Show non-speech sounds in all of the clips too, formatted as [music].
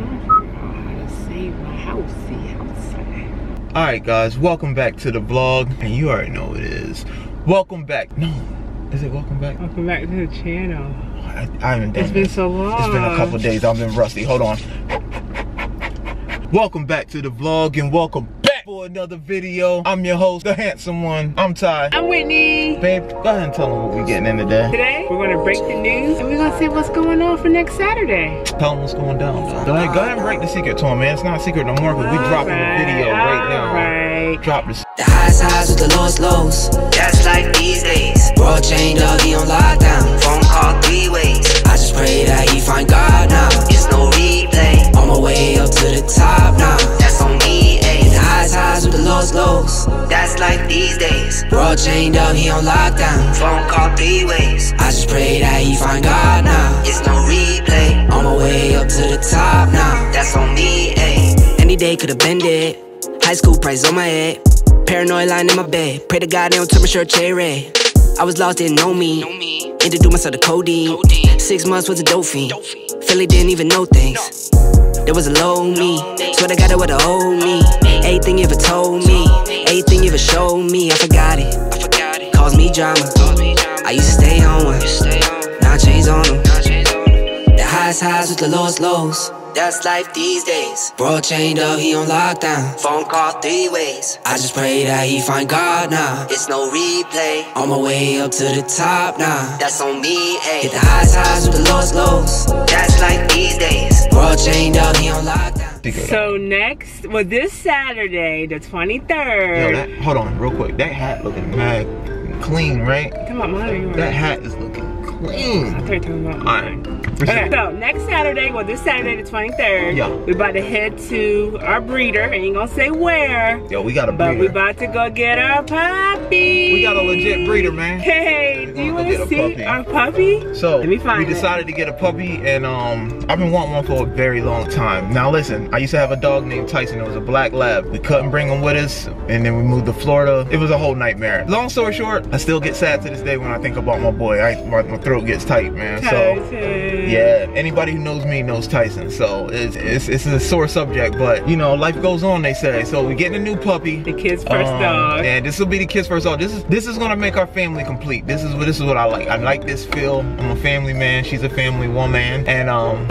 showing you how to save my house, the outside. Alright guys, welcome back to the vlog. And you already know what it is. Welcome back. No. Is it welcome back? Welcome back to the channel. I, I haven't done It's been this. so long. It's been a couple days. I've been rusty. Hold on. Welcome back to the vlog and welcome another video. I'm your host, the handsome one. I'm Ty. I'm Whitney. Babe, go ahead and tell them what we're getting in today. Today, we're gonna break the news and we're gonna see what's going on for next Saturday. Tell them what's going down. Though. Go ahead, go ahead and break the secret to them, man. It's not a secret no more because we dropping the video right now. Alright. Drop the The highs highs with the lowest lows. That's like these days. World chained up, he on lockdown. Phone call three ways. I just pray that he find God lowest lows. That's like these days. World chained up, he on lockdown. Phone call three ways. I just pray that he find God now. It's no replay. On my way up to the top now. That's on me, ayy. Any day could've been dead. High school price on my head. Paranoid lying in my bed. Pray to God they don't turn my shirt cherry red. I was lost, didn't know me. Introduced myself to codeine. Six months was a dope fiend. Philly didn't even know things. There was a low me. Swear to God, it would owed me. Everything you ever told me. Everything you ever showed me. I forgot it. Caused me drama. I used to stay on one. Now I changed on them. The highs highs with the lowest lows. That's life these days. Bro chained up, he on lockdown. Phone call three ways. I just pray that he find God now. It's no replay. On my way up to the top now. That's on me, ayy. Hit the highs highs with the lowest lows. That's life these days. Bro chained up, he on lockdown. So next, well this Saturday, the 23rd. Yo, that, hold on, real quick. That hat looking mad clean, right? Come on, mine? That hat is looking I clean. thought you were talking about mine. Okay, so next Saturday, well this Saturday the 23rd, Yeah. we about to head to our breeder. I ain't gonna say where, Yo, we got a breeder. but we about to go get our puppy. We got a legit breeder, man. Hey, do you wanna see puppy. our puppy? So Let me find we it. decided to get a puppy, and um, I've been wanting one for a very long time. Now listen, I used to have a dog named Tyson. It was a black lab. We couldn't bring him with us, and then we moved to Florida. It was a whole nightmare. Long story short, I still get sad to this day when I think about my boy. I, my, my throat gets tight, man. So. Yeah, anybody who knows me knows Tyson, so it's, it's it's a sore subject, but you know, life goes on, they say. So we're getting a new puppy. The kid's first Um, dog. And this will be the kid's first dog. This is this is gonna make our family complete. This is what this is what I like. I like this feel. I'm a family man. She's a family woman. And um, [laughs]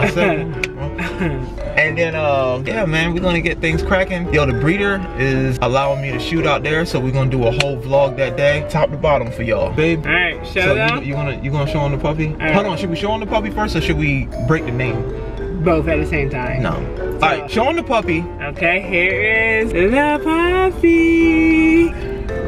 and then uh, yeah, man, we're gonna get things cracking. Yo, the breeder is allowing me to shoot out there, so we're gonna do a whole vlog that day, top to bottom for y'all, babe. All right, show So them you, you gonna you gonna show on the puppy? right. Hold on, should we show on the puppy first, or should we break the name? both at the same time. No. All right, show him the puppy. Okay, here is the puppy.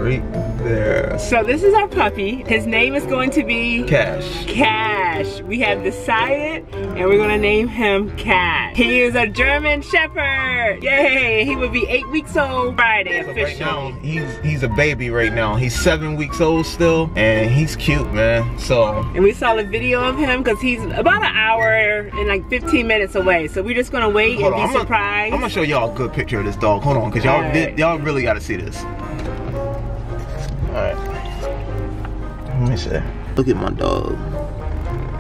Right there. So this is our puppy. His name is going to be Cash. Cash. We have decided, and we're gonna name him Cash. He is a German Shepherd. Yay! He will be eight weeks old Friday So right now, he's he's a baby right now. He's seven weeks old still, and he's cute, man. So And we saw the video of him because he's about an hour and like 15 minutes away. So we're just gonna wait hold and on, be I'm gonna, surprised. I'm gonna show y'all a good picture of this dog. Hold on, cause y'all Alright. y'all really got to see this. All right. Let me see. Look at my dog.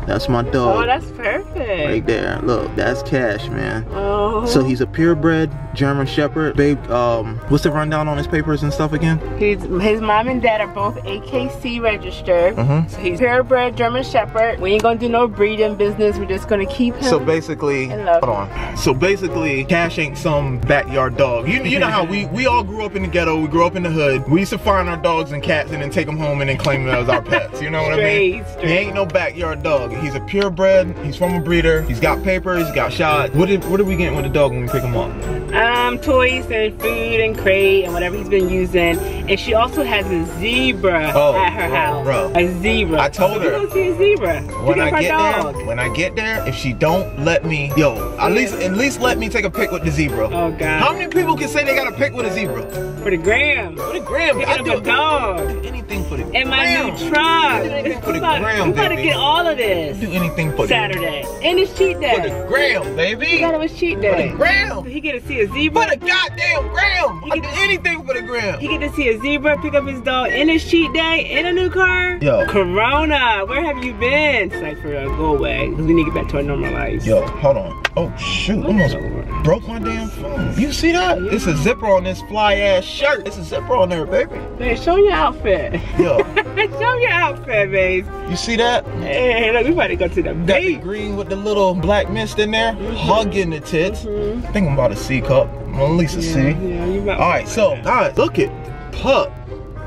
That's my dog. oh, that's perfect. right there. Look, that's Cash, man. Oh. So he's a purebred German Shepherd. Babe, um, what's the rundown on his papers and stuff again? He's, his mom and dad are both AKC registered. Mhm. So he's purebred German Shepherd. We ain't gonna do no breeding business. We're just gonna keep him. So basically, hold on. So basically, Cash ain't some backyard dog. You, you know how we, we all grew up in the ghetto, we grew up in the hood. We used to find our dogs and cats and then take them home and then claim them as our pets. You know what I mean? Straight, straight. He ain't no backyard dog. He's a purebred. He's from a breeder. He's got papers. He's got shots. What did what are we getting with the dog when we pick him up? um, toys and food and crate and whatever he's been using. And she also has a zebra Oh, at her bro, house. bro. A zebra. I told You her. don't see a zebra. When I get dog. there, when I get there, if she don't let me, yo, at least at least let me take a pic with the zebra. Oh God. How many people can say they got a pic with a zebra? For the gram. For the gram, I up do a dog. anything for the my gram. new truck. Anything for the about- gram, We gotta get all of this Do anything for Saturday. And it's cheat the for the gram, baby. We got it was cheat For day. the gram. So he get to see a zebra. For the goddamn gram. I do anything for the gram. He get to see a zebra, pick up his dog in his cheat day in a new car. Yo. Corona, where have you been? like for uh, go away. Cause we need to get back to our normal lives. Yo, hold on. Oh shoot, almost broke my damn phone. You see that? It's a zipper on this fly ass shirt. It's a zipper on there, baby. Man, show your outfit. Yo. [laughs] show your outfit, babe. You see that? Hey, look, we about to go to the beach. green with the little black mist in there, hugging the tits. I think I'm about a C cup. Well, at least a C. Yeah, yeah, you about All right, so guys, look at pup.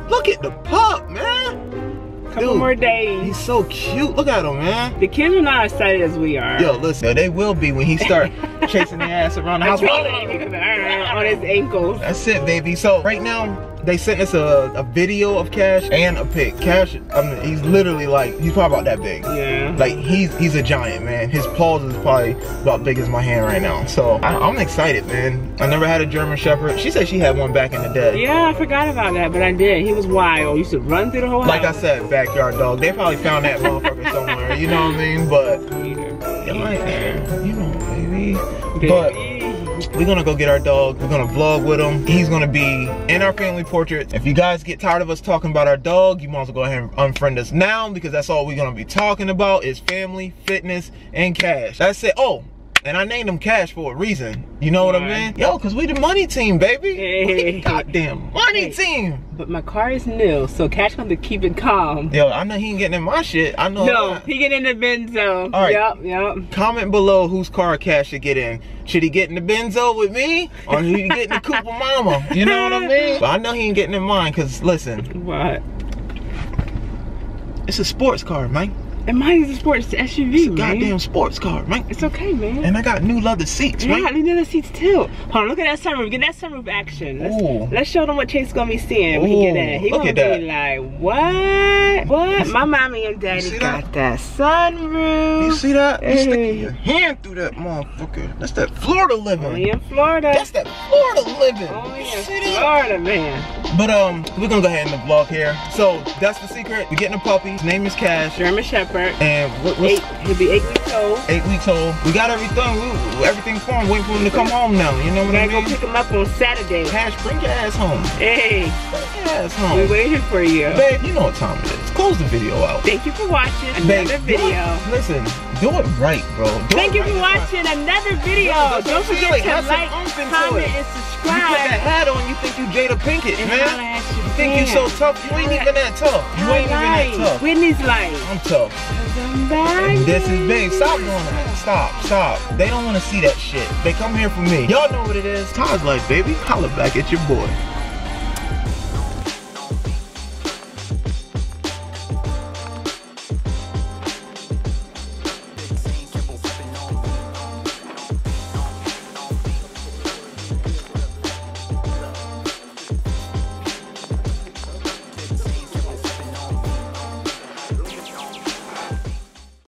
Look at the pup, man. couple dude, more days. He's so cute. Look at him, man. The kids are not excited as we are. Yo, listen, they will be when he start chasing the ass around the [laughs] house. on his ankles. That's it, baby. So right now, they sent us a, a video of Cash and a pic. Cash, I mean, he's literally like, he's probably about that big. Yeah. Like he's he's a giant, man. His paws is probably about big as my hand right now. So I, I'm excited, man. I never had a German Shepherd. She said she had one back in the day. Yeah, I forgot about that, but I did. He was wild. Used to run through the whole house. Like I said, backyard dog. They probably found that motherfucker somewhere. You know what I mean? But Peter. [laughs] yeah, like, you know, baby. But Baby. We're gonna go get our dog. We're gonna vlog with him. He's gonna be in our family portrait. If you guys get tired of us talking about our dog, you might as well go ahead and unfriend us now because that's all we're gonna be talking about is family, fitness, and cash. That's it. Oh, and I named him Cash for a reason. You know what I mean? Yo, cause we the money team, baby. We Hey. the goddamn money Hey. team. But my car is new, so Cash to keep it calm. Yo, I know he ain't getting in my shit. I know. No, he get in the benzo. All right. Yep, yep. Comment below whose car Cash should get in. Should he get in the Benzo with me? Or should he get in the [laughs] Cooper Mama? You know what I mean? But I know he ain't getting in mine because listen, What? it's a sports car, man. And mine is a sports SUV, It's a man. goddamn sports car, man. It's okay, man. And I got new leather seats, Yeah, man. look at the seats too. Hold on, look at that sunroof. Get that sunroof action. Let's, Ooh. let's show them what Chase gonna be seeing when he get Ooh, in. He gonna be like, what? What? My mommy and daddy got that? that, sunroof. You see that? You sticking your hand through that motherfucker. That's that Florida living. Only in Florida. That's that Florida living. Only You in that? Florida, man. But um, we're gonna go ahead and the vlog here. So that's the secret. We're getting a puppy. His name is Cash. German Shepherd. And what, eight, he'll be eight weeks old. eight weeks old? We got everything. We, everything's fine. Waiting for him to come home now. You know what I Gotta go mean? pick him up on Saturday. Cash, bring your ass home. Hey, Bring your ass home. we home. waiting for you. Babe, you know what time it is. Close the video out. Thank you for watching Babe, another video. it- listen, do it right, bro. Do Thank you right for this time. watching another video. Don't don't forget like to like, comment, and You put that subscribe. hat on, you think you Jada Pinkett, And man. At your you're so tough? You ain't even that tough. You ain't even that tough. Whitney's life. I'm tough. I'm this is big. Stop doing that. Stop, stop. They don't want to see that shit. They come here for me. Y'all know what it is. Todd's life, baby. Holla back at your boy.